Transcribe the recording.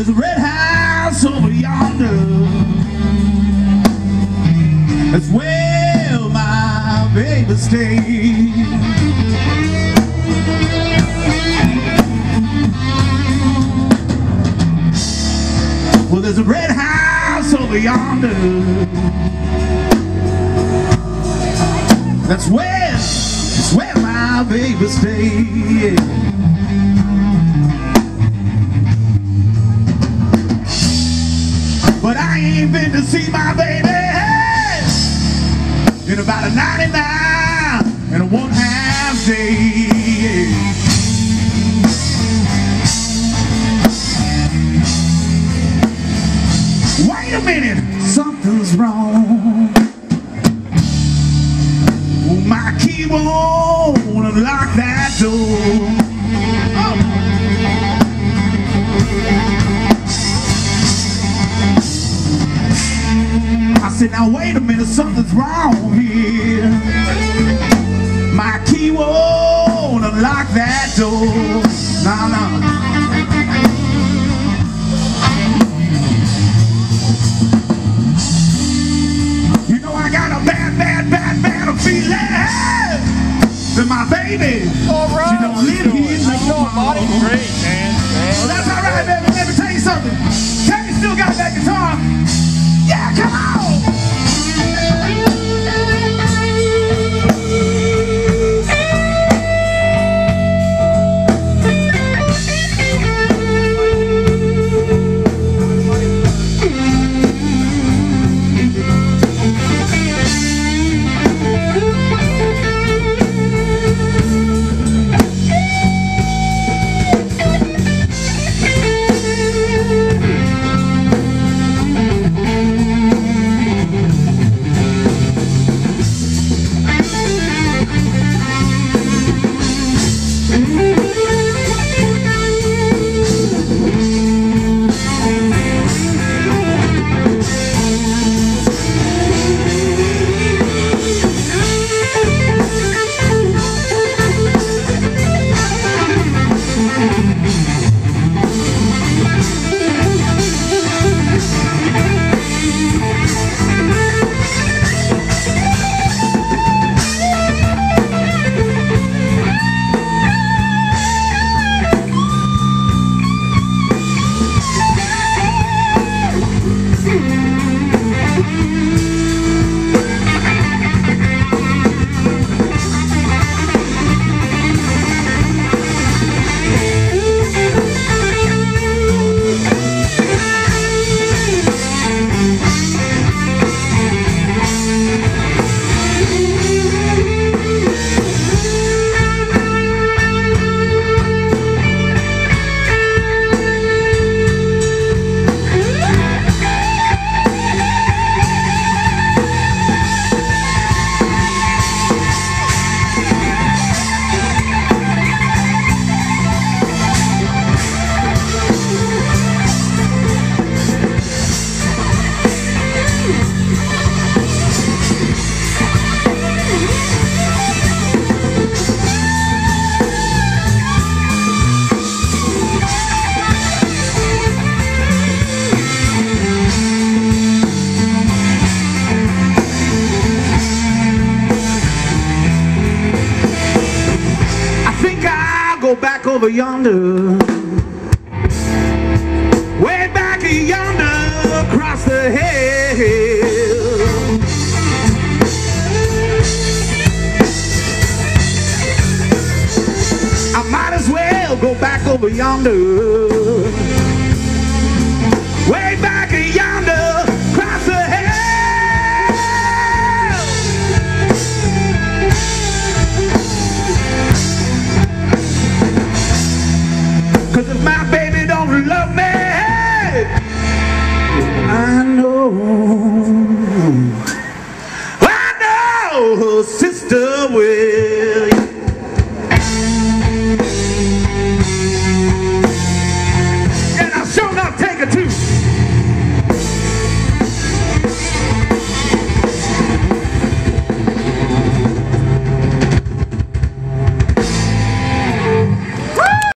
There's a red house over yonder. That's where my baby stays. Well, there's a red house over yonder. That's where, that's where my baby stays. Ain't to see my baby in about a 99 and a one half day. Wait a minute, something's wrong. Oh, my key won't unlock that door. Said, now wait a minute, something's wrong here. My key won't unlock that door. No, no. You know I got a bad, bad, bad, bad feeling that my baby, All right. she don't live here no more. Great, man. Well, that's all right, baby. Let me tell you something. Back over yonder. Way back yonder across the hill. I might as well go back over yonder. how her sister with.